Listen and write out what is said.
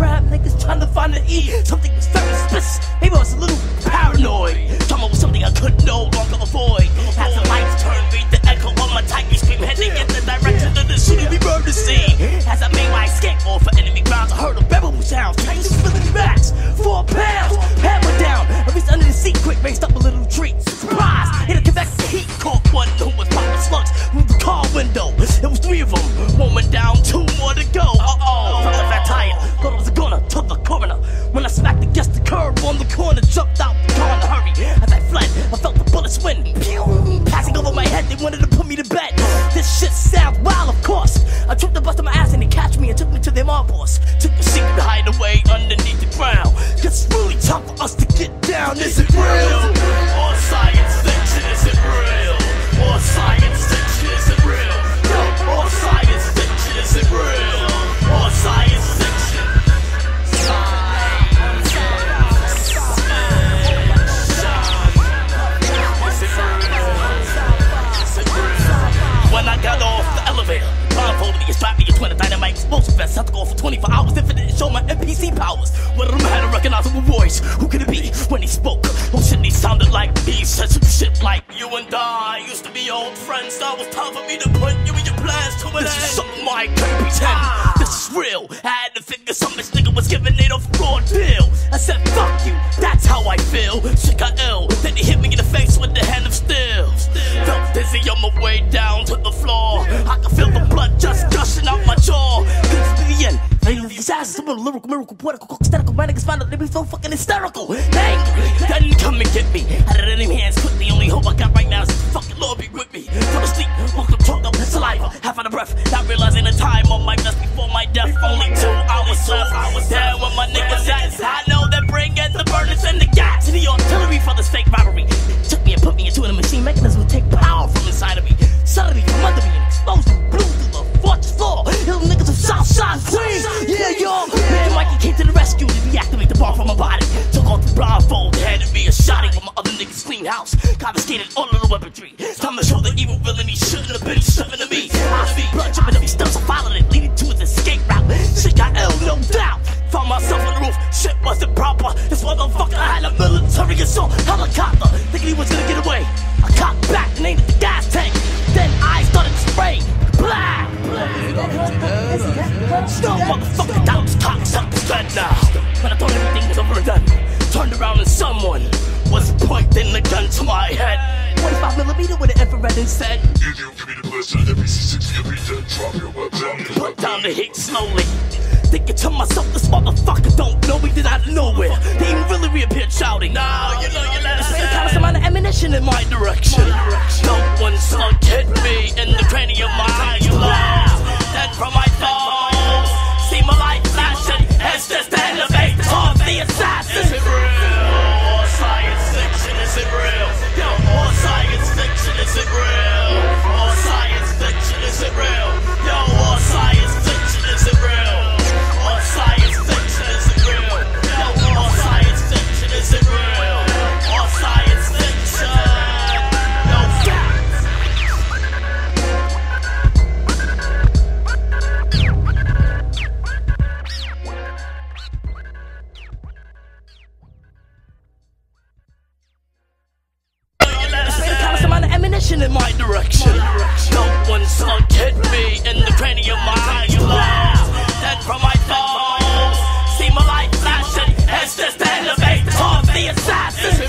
trap, niggas trying to find the E. Something was very suspicious. Maybe I was a little paranoid. Trauma was something I could no longer avoid. As the lights marvelous. Took a secret hideaway underneath the ground. It's really tough for us to get down. Is it real? Or science fiction? Is it real? Or science fiction? Is it real? Or science fiction? Is it real? Or science fiction? When I got off the elevator, blindfolded me and slapped me in 20,000 most best had to go for 24 hours, infinite, show my NPC powers. Whether i had a recognizable voice, who could it be when he spoke? Oh shit, he sounded like me, said some shit like you and I used to be old friends. Now it's time for me to put you and your plans to an this end. Is something I can't pretend. Ah. This is real. I had to figure some this nigga was giving it a raw deal. I said fuck you. That's how I feel. Sick or ill. These asses, some lyrical, miracle, poetical, cockstatical, my niggas found out they be so fucking hysterical. Angry, then come and get me. Out of them hands quickly, only hope I got right now is fucking Lord be with me. Fell asleep, woke up, choked up, saliva, half out of breath. Not realizing the time on my best before my death. Only two hours left. I was there Confiscated all of the weaponry. Time to show the evil villain he shouldn't have been shoving to me. I blood dripping up stumps, I followed it, leading to his escape route. Shit got ill, no doubt. Found myself on the roof, shit wasn't proper. This motherfucker had a military assault helicopter, thinking he was gonna get away. I cocked back and aimed at the gas tank. Then I started to spray. Blah! No motherfucker, that was cocksucker's dead now. When I thought everything was over and done, turned around and someone was pointing the gun to my head. 25 millimeter with an infrared and said, If you give me the blessing, NPC 60, you'll be dead. Drop your weapon. Put down the heat slowly. Thinking to myself, this motherfucker don't know me, did out of nowhere. They even really reappeared shouting. Now you know you let us Spray kind of amount of ammunition in my direction. No one slug hit me in the cranium, my ah, eyes direction in my direction. No one slug hit me in the cranium, my eyes. Then from my thoughts, see my light flashing. It's just an elevate of the assassins.